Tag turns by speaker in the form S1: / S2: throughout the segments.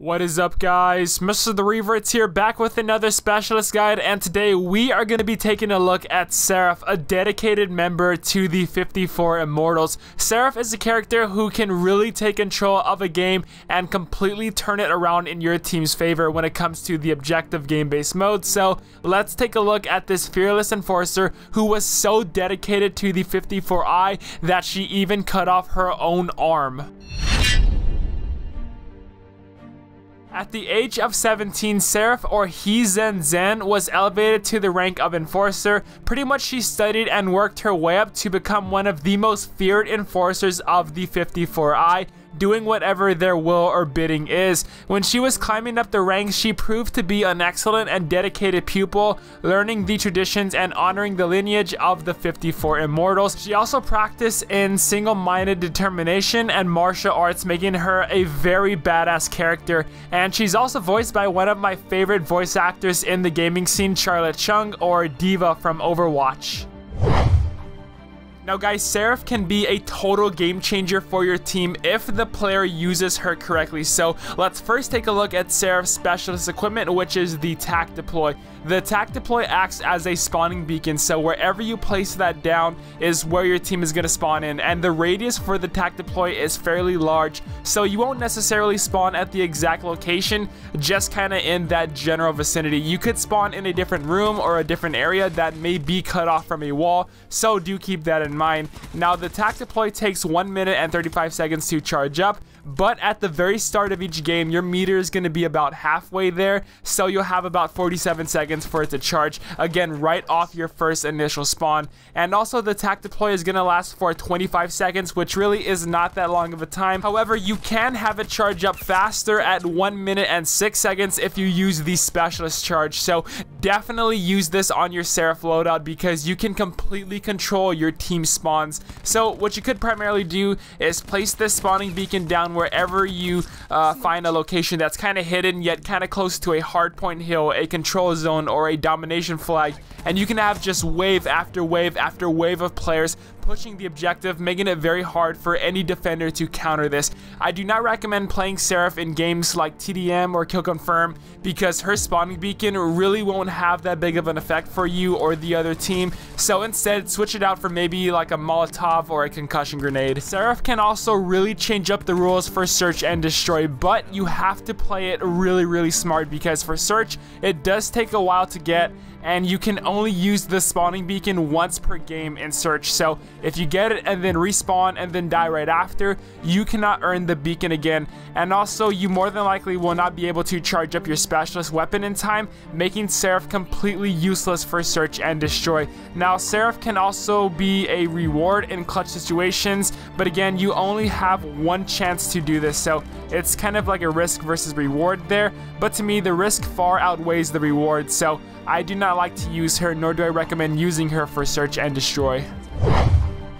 S1: What is up guys, Mr. The Revertz here back with another specialist guide and today we are going to be taking a look at Seraph, a dedicated member to the 54 Immortals. Seraph is a character who can really take control of a game and completely turn it around in your team's favor when it comes to the objective game-based mode. So let's take a look at this fearless enforcer who was so dedicated to the 54i that she even cut off her own arm. At the age of 17, Seraph or Hizen Zen was elevated to the rank of Enforcer. Pretty much she studied and worked her way up to become one of the most feared enforcers of the 54i doing whatever their will or bidding is. When she was climbing up the ranks, she proved to be an excellent and dedicated pupil, learning the traditions and honoring the lineage of the 54 immortals. She also practiced in single-minded determination and martial arts, making her a very badass character. And she's also voiced by one of my favorite voice actors in the gaming scene, Charlet Chung or D.Va from Overwatch. Now guys, Seraph can be a total game changer for your team if the player uses her correctly. So let's first take a look at Seraph's specialist equipment, which is the tac deploy. The tac deploy acts as a spawning beacon, so wherever you place that down is where your team is going to spawn in, and the radius for the tac deploy is fairly large, so you won't necessarily spawn at the exact location, just kind of in that general vicinity. You could spawn in a different room or a different area that may be cut off from a wall, so do keep that in mind. Now, the attack deploy takes 1 minute and 35 seconds to charge up, but at the very start of each game, your meter is going to be about halfway there, so you'll have about 47 seconds for it to charge, again, right off your first initial spawn. And also, the tac deploy is going to last for 25 seconds, which really is not that long of a time. However, you can have it charge up faster at 1 minute and 6 seconds if you use the specialist charge, so definitely use this on your Seraph loadout because you can completely control your team spawns. So what you could primarily do is place this spawning beacon down wherever you uh, find a location that's kind of hidden yet kind of close to a hardpoint hill, a control zone, or a domination flag, and you can have just wave after wave after wave of players pushing the objective, making it very hard for any defender to counter this. I do not recommend playing Seraph in games like TDM or Kill Confirm because her spawning beacon really won't have that big of an effect for you or the other team, so instead switch it out for maybe like a Molotov or a concussion grenade. Seraph can also really change up the rules for search and destroy, but you have to play it really, really smart because for search, it does take a while to get and you can only use the spawning beacon once per game in search. So if you get it and then respawn and then die right after, you cannot earn the beacon again. And also, you more than likely will not be able to charge up your specialist weapon in time, making Seraph completely useless for search and destroy. Now, Seraph can also be a reward in clutch situations, but again, you only have one chance to do this. So it's kind of like a risk versus reward there. But to me, the risk far outweighs the reward. So I do not like to use her, nor do I recommend using her for search and destroy.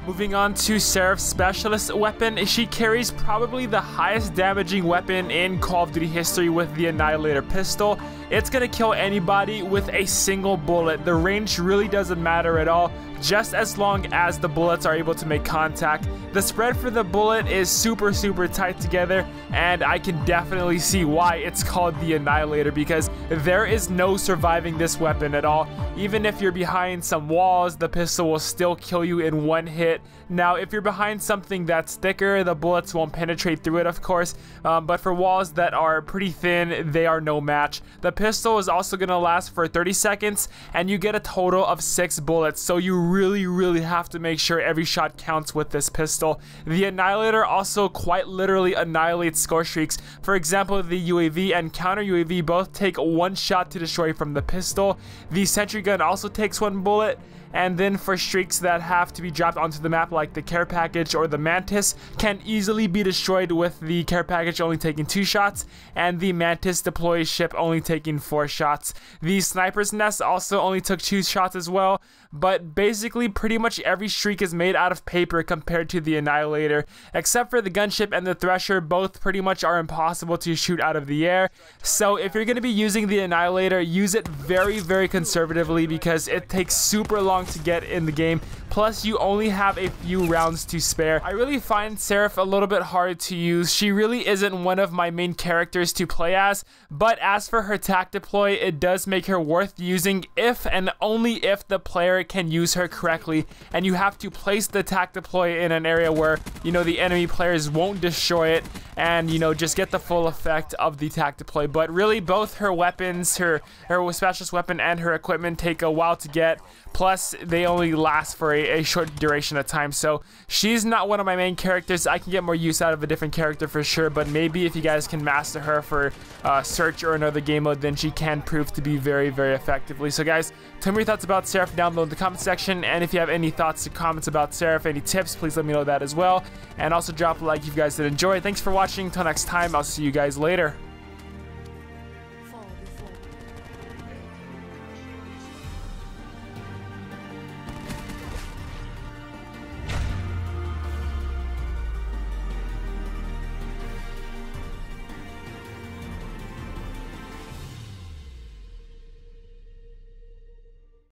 S1: Moving on to Seraph's specialist weapon, she carries probably the highest damaging weapon in Call of Duty history with the Annihilator pistol. It's gonna kill anybody with a single bullet. The range really doesn't matter at all just as long as the bullets are able to make contact. The spread for the bullet is super, super tight together, and I can definitely see why it's called the Annihilator because there is no surviving this weapon at all. Even if you're behind some walls, the pistol will still kill you in one hit. Now, if you're behind something that's thicker, the bullets won't penetrate through it, of course, um, but for walls that are pretty thin, they are no match. The pistol is also going to last for 30 seconds, and you get a total of 6 bullets, so you really, really have to make sure every shot counts with this pistol. The Annihilator also quite literally annihilates score streaks. For example, the UAV and counter UAV both take one shot to destroy from the pistol. The sentry gun also takes one bullet, and then for streaks that have to be dropped onto the map like the care package or the mantis can easily be destroyed with the care package only taking two shots and the mantis deploys ship only taking four shots. The sniper's nest also only took two shots as well but basically pretty much every streak is made out of paper compared to the Annihilator, except for the gunship and the Thresher, both pretty much are impossible to shoot out of the air. So if you're going to be using the Annihilator, use it very, very conservatively because it takes super long long to get in the game. Plus, you only have a few rounds to spare. I really find Seraph a little bit hard to use. She really isn't one of my main characters to play as, but as for her tac deploy, it does make her worth using if and only if the player can use her correctly. And you have to place the tac deploy in an area where, you know, the enemy players won't destroy it and, you know, just get the full effect of the tac deploy. But really, both her weapons, her, her specialist weapon and her equipment take a while to get. Plus, they only last for a, a, short duration of time. So she's not one of my main characters. I can get more use out of a different character for sure. But maybe if you guys can master her for uh, search or another game mode, then she can prove to be very, very effectively. So guys, tell me your thoughts about Seraph down below in the comment section. And if you have any thoughts or comments about Seraph, any tips, please let me know that as well. And also drop a like if you guys did enjoy. Thanks for watching. Until next time, I'll see you guys later.